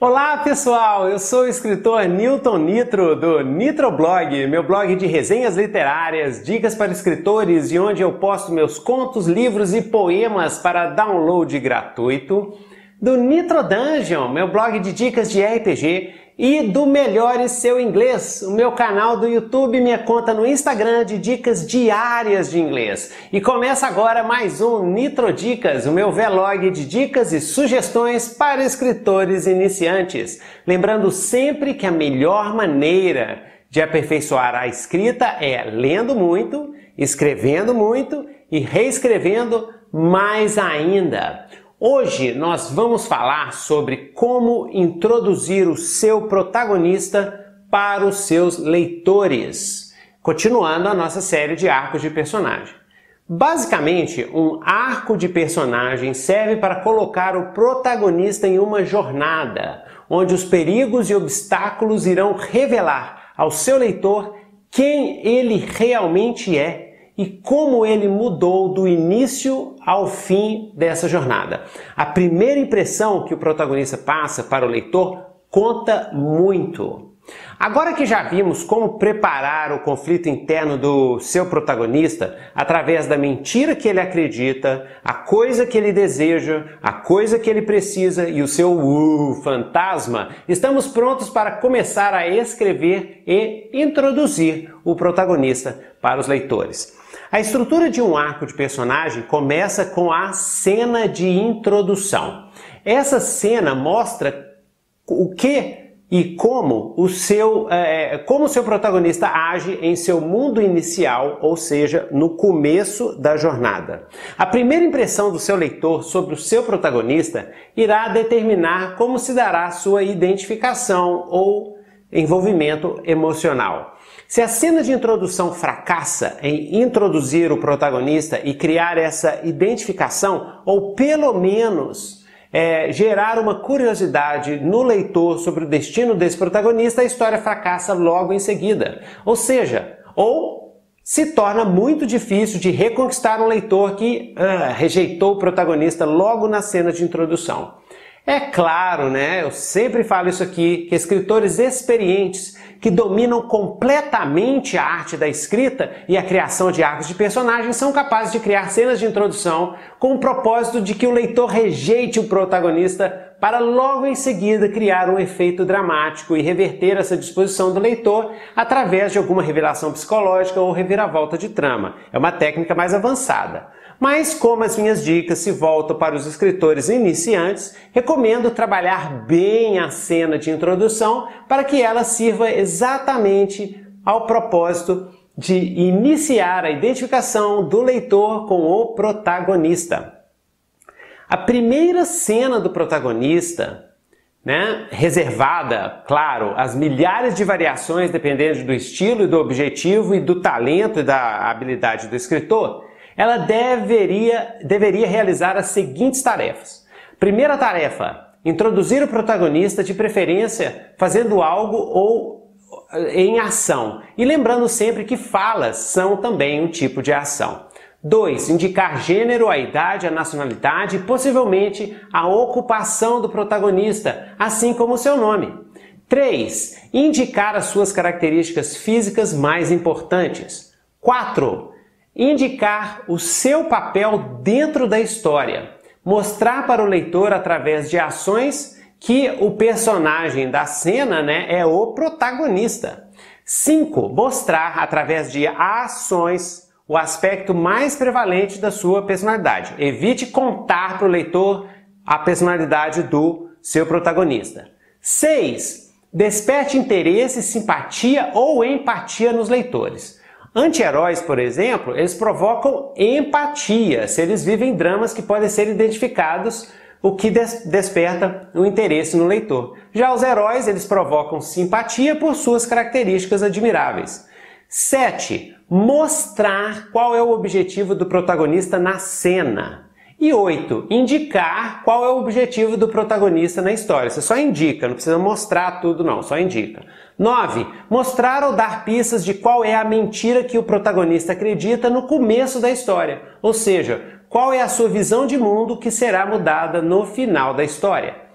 Olá pessoal, eu sou o escritor Newton Nitro do Nitroblog, meu blog de resenhas literárias, dicas para escritores e onde eu posto meus contos, livros e poemas para download gratuito. Do Nitro Dungeon, meu blog de dicas de RPG e do Melhore Seu Inglês, o meu canal do YouTube minha conta no Instagram de dicas diárias de inglês. E começa agora mais um Nitro Dicas, o meu vlog de dicas e sugestões para escritores iniciantes. Lembrando sempre que a melhor maneira de aperfeiçoar a escrita é lendo muito, escrevendo muito e reescrevendo mais ainda. Hoje nós vamos falar sobre como introduzir o seu protagonista para os seus leitores, continuando a nossa série de arcos de personagem. Basicamente, um arco de personagem serve para colocar o protagonista em uma jornada, onde os perigos e obstáculos irão revelar ao seu leitor quem ele realmente é e como ele mudou do início ao fim dessa jornada. A primeira impressão que o protagonista passa para o leitor conta muito. Agora que já vimos como preparar o conflito interno do seu protagonista através da mentira que ele acredita, a coisa que ele deseja, a coisa que ele precisa e o seu uh, fantasma, estamos prontos para começar a escrever e introduzir o protagonista para os leitores. A estrutura de um arco de personagem começa com a cena de introdução. Essa cena mostra o que e como o seu é, como o seu protagonista age em seu mundo inicial, ou seja, no começo da jornada. A primeira impressão do seu leitor sobre o seu protagonista irá determinar como se dará sua identificação ou envolvimento emocional. Se a cena de introdução fracassa em introduzir o protagonista e criar essa identificação, ou pelo menos é, gerar uma curiosidade no leitor sobre o destino desse protagonista, a história fracassa logo em seguida. Ou seja, ou se torna muito difícil de reconquistar um leitor que uh, rejeitou o protagonista logo na cena de introdução. É claro, né? Eu sempre falo isso aqui, que escritores experientes que dominam completamente a arte da escrita e a criação de arcos de personagens são capazes de criar cenas de introdução com o propósito de que o leitor rejeite o protagonista para logo em seguida criar um efeito dramático e reverter essa disposição do leitor através de alguma revelação psicológica ou reviravolta de trama. É uma técnica mais avançada. Mas como as minhas dicas se voltam para os escritores iniciantes, recomendo trabalhar bem a cena de introdução para que ela sirva exatamente ao propósito de iniciar a identificação do leitor com o protagonista. A primeira cena do protagonista, né, reservada, claro, às milhares de variações dependendo do estilo e do objetivo e do talento e da habilidade do escritor, ela deveria, deveria realizar as seguintes tarefas. Primeira tarefa: introduzir o protagonista, de preferência fazendo algo ou eh, em ação. E lembrando sempre que falas são também um tipo de ação. 2. Indicar gênero, a idade, a nacionalidade e possivelmente a ocupação do protagonista, assim como o seu nome. 3. Indicar as suas características físicas mais importantes. 4 indicar o seu papel dentro da história, mostrar para o leitor através de ações que o personagem da cena né, é o protagonista. 5. Mostrar através de ações o aspecto mais prevalente da sua personalidade. Evite contar para o leitor a personalidade do seu protagonista. 6. Desperte interesse, simpatia ou empatia nos leitores. Anti-heróis, por exemplo, eles provocam empatia se eles vivem dramas que podem ser identificados, o que des desperta o interesse no leitor. Já os heróis, eles provocam simpatia por suas características admiráveis. 7. Mostrar qual é o objetivo do protagonista na cena. E 8. Indicar qual é o objetivo do protagonista na história. Você só indica, não precisa mostrar tudo não, só indica. 9. Mostrar ou dar pistas de qual é a mentira que o protagonista acredita no começo da história. Ou seja, qual é a sua visão de mundo que será mudada no final da história.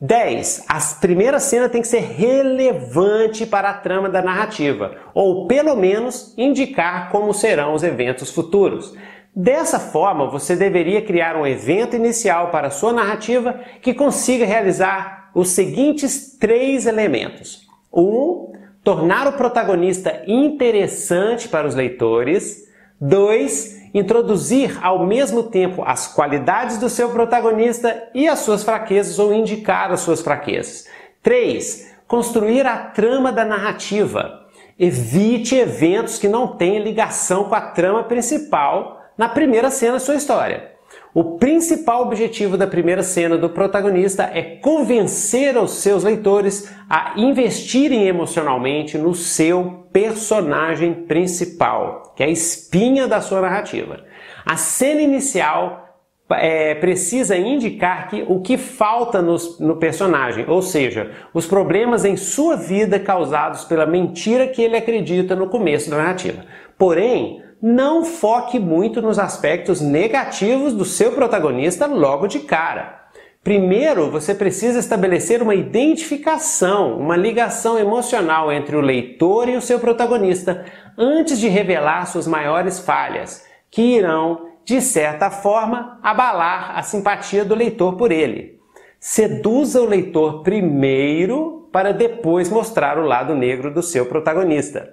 10. A primeira cena tem que ser relevante para a trama da narrativa, ou pelo menos indicar como serão os eventos futuros. Dessa forma, você deveria criar um evento inicial para a sua narrativa que consiga realizar os seguintes três elementos: 1. Um, tornar o protagonista interessante para os leitores. 2 introduzir ao mesmo tempo as qualidades do seu protagonista e as suas fraquezas ou indicar as suas fraquezas. 3. Construir a trama da narrativa. Evite eventos que não tenham ligação com a trama principal na primeira cena da sua história. O principal objetivo da primeira cena do protagonista é convencer os seus leitores a investirem emocionalmente no seu personagem principal, que é a espinha da sua narrativa. A cena inicial é, precisa indicar que, o que falta no, no personagem, ou seja, os problemas em sua vida causados pela mentira que ele acredita no começo da narrativa. Porém, não foque muito nos aspectos negativos do seu protagonista logo de cara. Primeiro, você precisa estabelecer uma identificação, uma ligação emocional entre o leitor e o seu protagonista antes de revelar suas maiores falhas, que irão, de certa forma, abalar a simpatia do leitor por ele. Seduza o leitor primeiro para depois mostrar o lado negro do seu protagonista.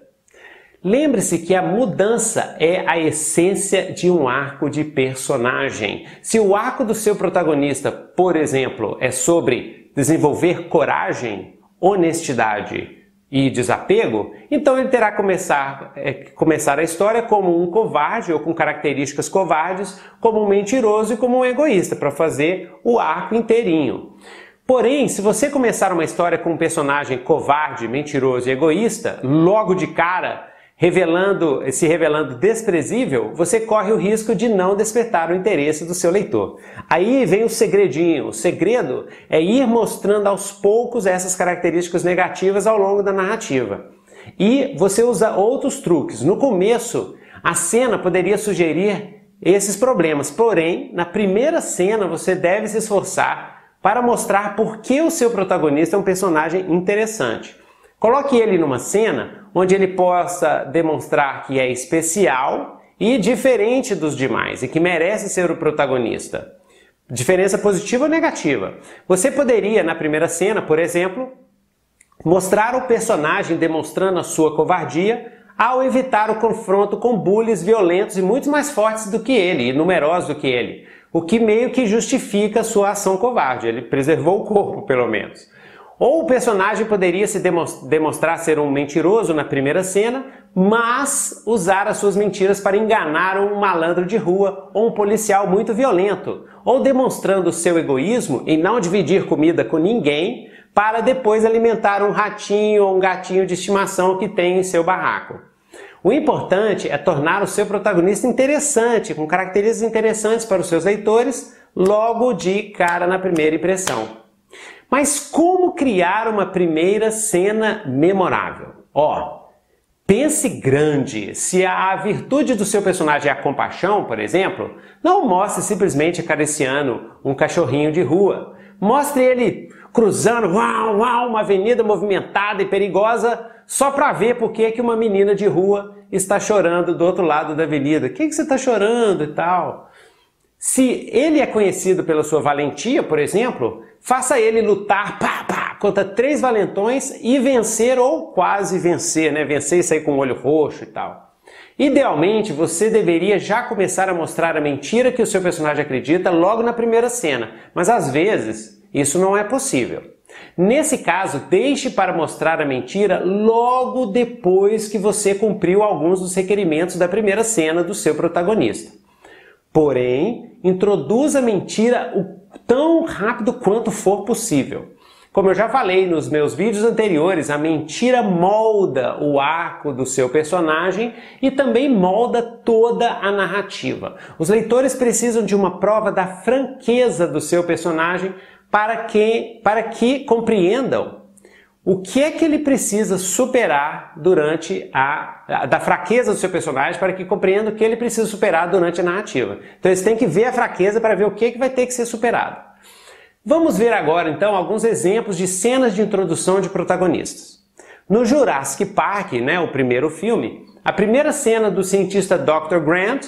Lembre-se que a mudança é a essência de um arco de personagem. Se o arco do seu protagonista, por exemplo, é sobre desenvolver coragem, honestidade e desapego, então ele terá que começar, é, começar a história como um covarde ou com características covardes, como um mentiroso e como um egoísta, para fazer o arco inteirinho. Porém, se você começar uma história com um personagem covarde, mentiroso e egoísta, logo de cara, revelando, se revelando desprezível, você corre o risco de não despertar o interesse do seu leitor. Aí vem o segredinho. O segredo é ir mostrando aos poucos essas características negativas ao longo da narrativa. E você usa outros truques. No começo, a cena poderia sugerir esses problemas, porém, na primeira cena você deve se esforçar para mostrar por que o seu protagonista é um personagem interessante. Coloque ele numa cena onde ele possa demonstrar que é especial e diferente dos demais e que merece ser o protagonista. Diferença positiva ou negativa? Você poderia, na primeira cena, por exemplo, mostrar o personagem demonstrando a sua covardia ao evitar o confronto com bullies violentos e muito mais fortes do que ele, e numerosos do que ele, o que meio que justifica sua ação covarde. Ele preservou o corpo, pelo menos. Ou o personagem poderia se demonstrar ser um mentiroso na primeira cena, mas usar as suas mentiras para enganar um malandro de rua ou um policial muito violento, ou demonstrando seu egoísmo em não dividir comida com ninguém para depois alimentar um ratinho ou um gatinho de estimação que tem em seu barraco. O importante é tornar o seu protagonista interessante, com características interessantes para os seus leitores, logo de cara na primeira impressão. Mas como criar uma primeira cena memorável? Ó, pense grande. Se a virtude do seu personagem é a compaixão, por exemplo, não mostre simplesmente acariciando um cachorrinho de rua. Mostre ele cruzando uau, uau, uma avenida movimentada e perigosa só para ver por que uma menina de rua está chorando do outro lado da avenida. O que, que você está chorando e tal? Se ele é conhecido pela sua valentia, por exemplo, Faça ele lutar pá, pá, contra três valentões e vencer ou quase vencer, né? Vencer e sair com o olho roxo e tal. Idealmente, você deveria já começar a mostrar a mentira que o seu personagem acredita logo na primeira cena, mas às vezes isso não é possível. Nesse caso, deixe para mostrar a mentira logo depois que você cumpriu alguns dos requerimentos da primeira cena do seu protagonista. Porém, introduza a mentira o tão rápido quanto for possível. Como eu já falei nos meus vídeos anteriores, a mentira molda o arco do seu personagem e também molda toda a narrativa. Os leitores precisam de uma prova da franqueza do seu personagem para que, para que compreendam o que é que ele precisa superar durante a, da fraqueza do seu personagem para que compreenda o que ele precisa superar durante a narrativa. Então eles têm que ver a fraqueza para ver o que, é que vai ter que ser superado. Vamos ver agora então alguns exemplos de cenas de introdução de protagonistas. No Jurassic Park, né, o primeiro filme, a primeira cena do cientista Dr. Grant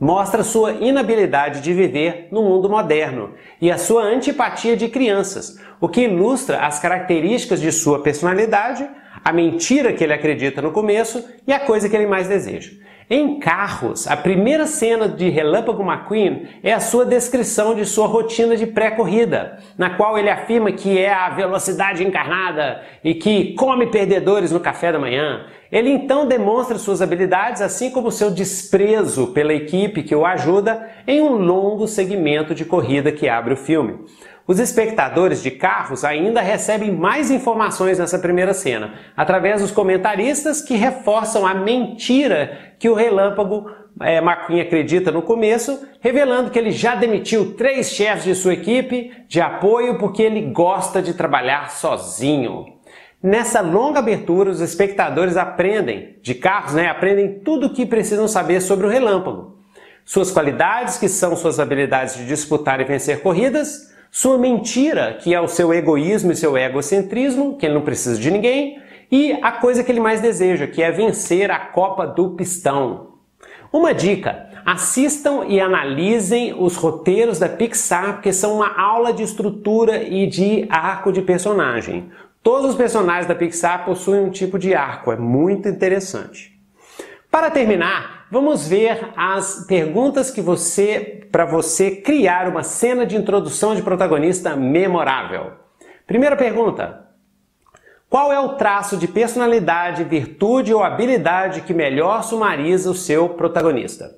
mostra sua inabilidade de viver no mundo moderno e a sua antipatia de crianças, o que ilustra as características de sua personalidade, a mentira que ele acredita no começo e a coisa que ele mais deseja. Em Carros, a primeira cena de Relâmpago McQueen é a sua descrição de sua rotina de pré-corrida, na qual ele afirma que é a velocidade encarnada e que come perdedores no café da manhã. Ele então demonstra suas habilidades, assim como seu desprezo pela equipe que o ajuda, em um longo segmento de corrida que abre o filme. Os espectadores de carros ainda recebem mais informações nessa primeira cena, através dos comentaristas que reforçam a mentira que o relâmpago é, acredita no começo, revelando que ele já demitiu três chefes de sua equipe de apoio porque ele gosta de trabalhar sozinho. Nessa longa abertura, os espectadores aprendem de carros, né, aprendem tudo o que precisam saber sobre o relâmpago. Suas qualidades, que são suas habilidades de disputar e vencer corridas, sua mentira, que é o seu egoísmo e seu egocentrismo, que ele não precisa de ninguém, e a coisa que ele mais deseja, que é vencer a Copa do Pistão. Uma dica: assistam e analisem os roteiros da Pixar, porque são uma aula de estrutura e de arco de personagem. Todos os personagens da Pixar possuem um tipo de arco, é muito interessante. Para terminar, vamos ver as perguntas que você para você criar uma cena de introdução de protagonista memorável. Primeira pergunta: Qual é o traço de personalidade, virtude ou habilidade que melhor sumariza o seu protagonista?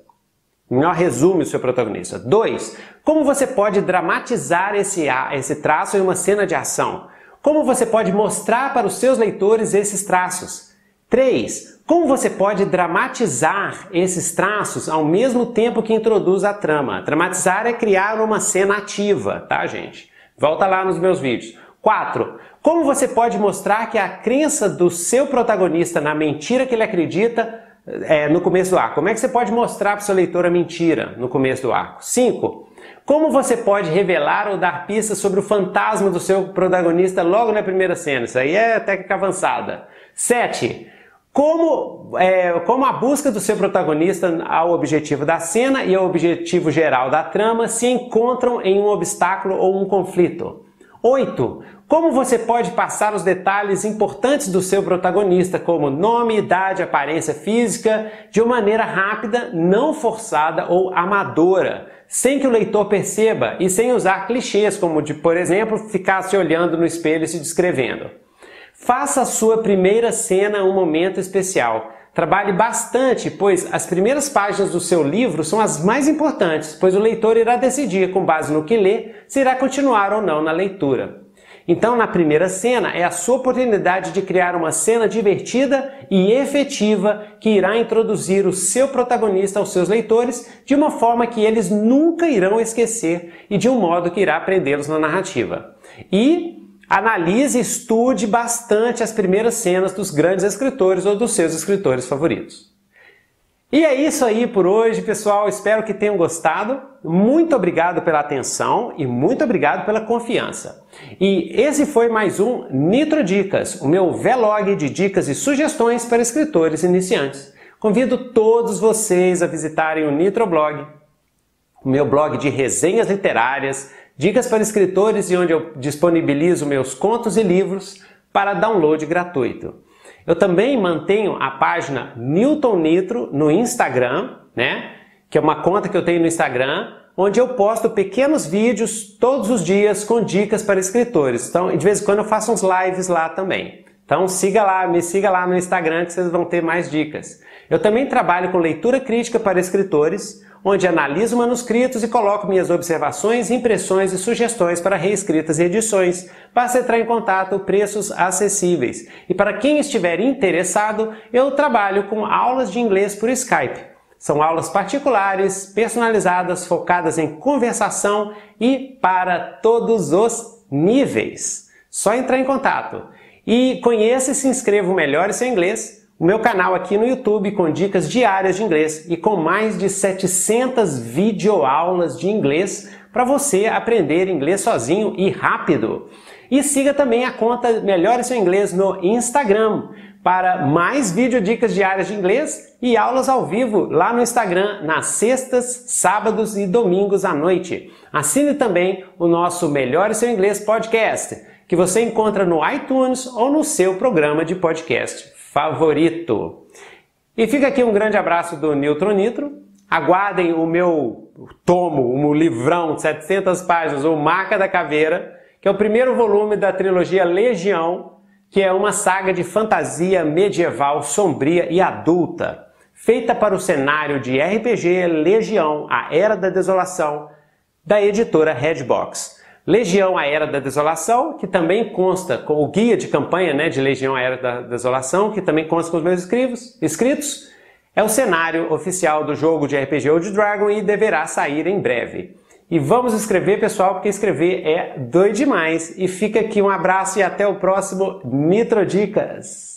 Melhor resume o seu protagonista. 2. Como você pode dramatizar esse, esse traço em uma cena de ação? Como você pode mostrar para os seus leitores esses traços? 3. Como você pode dramatizar esses traços ao mesmo tempo que introduz a trama? Dramatizar é criar uma cena ativa, tá, gente? Volta lá nos meus vídeos. 4. Como você pode mostrar que a crença do seu protagonista na mentira que ele acredita é, no começo do arco? Como é que você pode mostrar para o seu leitor a mentira no começo do arco? 5. Como você pode revelar ou dar pistas sobre o fantasma do seu protagonista logo na primeira cena? Isso aí é técnica avançada. 7. Como, é, como a busca do seu protagonista ao objetivo da cena e ao objetivo geral da trama se encontram em um obstáculo ou um conflito. 8. Como você pode passar os detalhes importantes do seu protagonista, como nome, idade, aparência física, de uma maneira rápida, não forçada ou amadora, sem que o leitor perceba e sem usar clichês, como de, por exemplo, ficar se olhando no espelho e se descrevendo. Faça a sua primeira cena um momento especial. Trabalhe bastante, pois as primeiras páginas do seu livro são as mais importantes, pois o leitor irá decidir, com base no que lê, se irá continuar ou não na leitura. Então, na primeira cena, é a sua oportunidade de criar uma cena divertida e efetiva que irá introduzir o seu protagonista aos seus leitores de uma forma que eles nunca irão esquecer e de um modo que irá prendê-los na narrativa. E Analise e estude bastante as primeiras cenas dos grandes escritores ou dos seus escritores favoritos. E é isso aí por hoje, pessoal. Espero que tenham gostado. Muito obrigado pela atenção e muito obrigado pela confiança. E esse foi mais um Nitro Dicas, o meu vlog de dicas e sugestões para escritores iniciantes. Convido todos vocês a visitarem o Nitro Blog, o meu blog de resenhas literárias, Dicas para escritores e onde eu disponibilizo meus contos e livros para download gratuito. Eu também mantenho a página Newton Nitro no Instagram, né? Que é uma conta que eu tenho no Instagram, onde eu posto pequenos vídeos todos os dias com dicas para escritores. Então, de vez em quando eu faço uns lives lá também. Então, siga lá, me siga lá no Instagram que vocês vão ter mais dicas. Eu também trabalho com leitura crítica para escritores, onde analiso manuscritos e coloco minhas observações, impressões e sugestões para reescritas e edições. Basta entrar em contato, preços acessíveis. E para quem estiver interessado, eu trabalho com aulas de inglês por Skype. São aulas particulares, personalizadas, focadas em conversação e para todos os níveis. Só entrar em contato. E conheça e se inscreva melhor em seu inglês o meu canal aqui no YouTube com dicas diárias de inglês e com mais de 700 videoaulas de inglês para você aprender inglês sozinho e rápido. E siga também a conta Melhore Seu Inglês no Instagram para mais vídeo dicas diárias de inglês e aulas ao vivo lá no Instagram nas sextas, sábados e domingos à noite. Assine também o nosso Melhore Seu Inglês podcast, que você encontra no iTunes ou no seu programa de podcast favorito. E fica aqui um grande abraço do Nitro Nitro. Aguardem o meu tomo, o livrão de 700 páginas, o Marca da Caveira, que é o primeiro volume da trilogia Legião, que é uma saga de fantasia medieval sombria e adulta, feita para o cenário de RPG Legião, a Era da Desolação, da editora Redbox. Legião, a Era da Desolação, que também consta com o guia de campanha né, de Legião, a Era da Desolação, que também consta com os meus escritos, escritos, é o cenário oficial do jogo de RPG Old Dragon e deverá sair em breve. E vamos escrever, pessoal, porque escrever é doido demais. E fica aqui um abraço e até o próximo Nitro Dicas.